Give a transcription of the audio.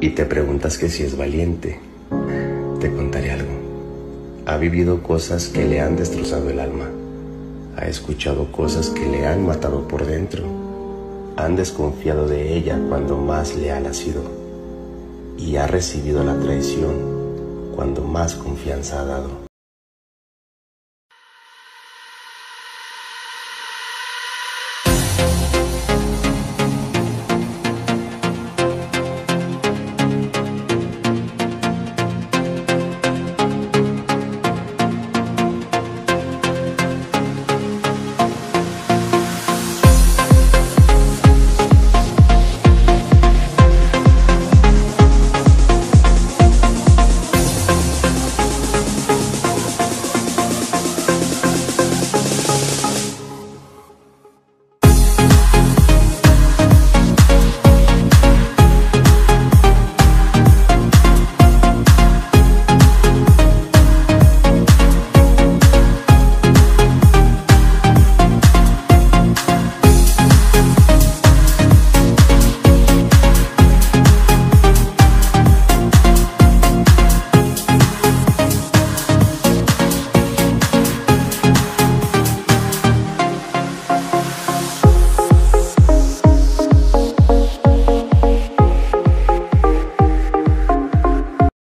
y te preguntas que si es valiente, te contaré algo. Ha vivido cosas que le han destrozado el alma. Ha escuchado cosas que le han matado por dentro. Han desconfiado de ella cuando más le ha sido. Y ha recibido la traición cuando más confianza ha dado.